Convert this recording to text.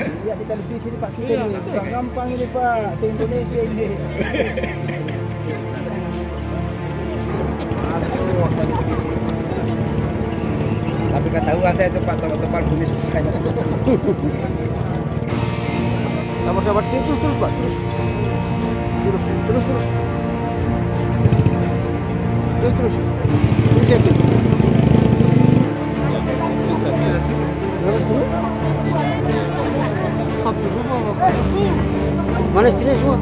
Lihat di televisi ni Pak kita ni. Bukan gampang ini Pak. Di Indonesia ini. Masuk sini. Tapi ketahuan saya tempat bumi susah. Sabar-sabar terus terus Pak terus. Terus terus terus. Terus terus. Terus yakin. Terus terus. Mana stres semua?